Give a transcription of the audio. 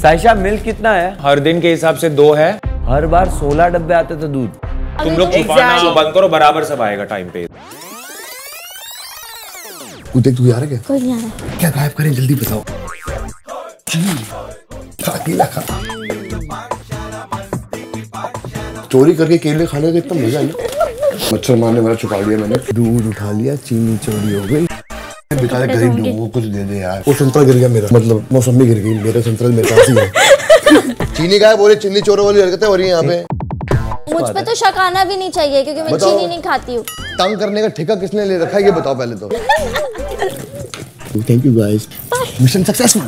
Saisha milk कितना है? हर दिन के हिसाब से दो है। हर बार सोलह डब्बे आते थे दूध। तुम लोग छुपाना बंद करो बराबर सब आएगा टाइम पे। तू देख तू आ रहा है क्या कोई नहीं आ रहा। क्या गायब करें? जल्दी बताओ। चोरी करके केले खाने का इतना मज़ा है मच्छर मारने वाला छुपा लिया मैंने। दूध उठा लिया चीनी चोरी हो गई। बेचारे गरीब लोगों को कुछ दे दे यार। वो संतरा गिर गया मेरा। मतलब मौसमी गिर गई मेरा संतरा मेरे पास ही। है चीनी का हो रही चीनी चोरों वाली हरकतें हो रही है यहाँ पे। मुझ पे तो शक आना भी नहीं चाहिए क्योंकि मैं चीनी नहीं खाती हूँ। तंग करने का ठेका किसने ले रखा है ये बताओ पहले तो। Thank you guys mission successful